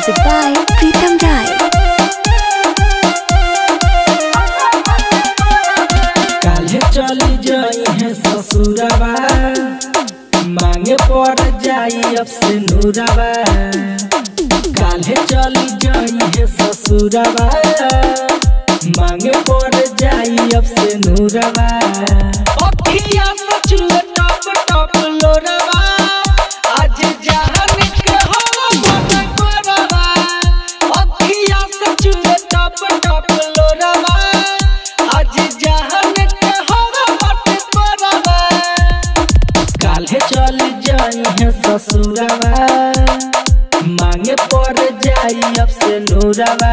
Music by प्रीतम राय काले चली जाई है ससुरवा मांगे पड़ जाई अब से नूरवा काले चली जाई है ससुरवा मांगे पड़ जाई अब से नूरवा अखिया में चुलट ससुरवा मांगे पड़ जाई अब से नूरवा।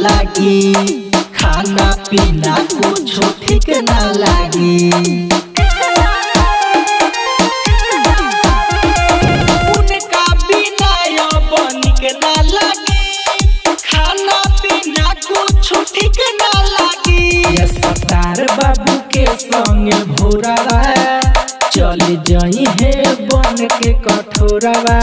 लागी। खाना पीना कुछ ठीक ना लागी। खाना पीना कुछ बाबू के संग भोरावा चल जाई है बन के कठोरवा